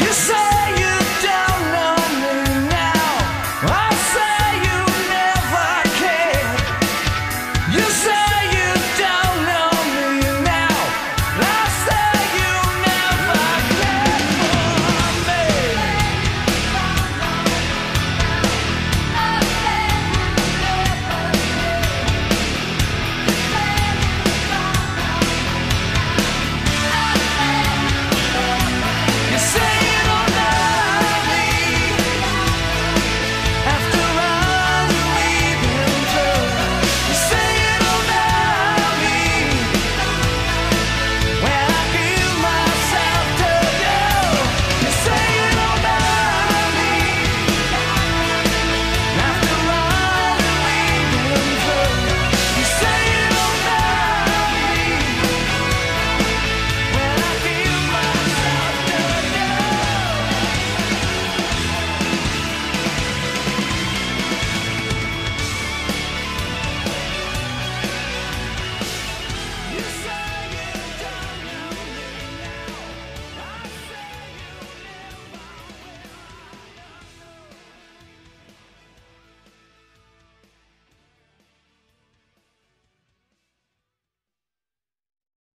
You said